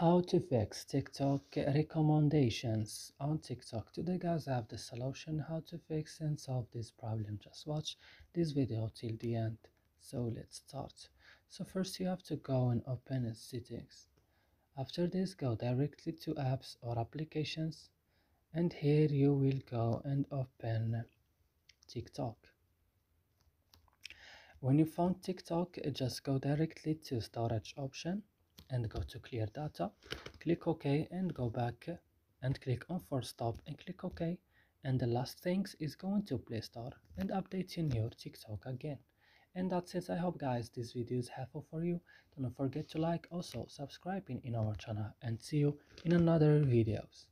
How to fix TikTok recommendations on TikTok. Today guys I have the solution how to fix and solve this problem. Just watch this video till the end. So let's start. So first you have to go and open settings. After this go directly to apps or applications and here you will go and open TikTok. When you found TikTok just go directly to storage option and go to clear data click ok and go back and click on force stop and click ok and the last things is going to play store and updating your tiktok again. And that's it. I hope guys this video is helpful for you. Don't forget to like. Also subscribing in our channel. And see you in another videos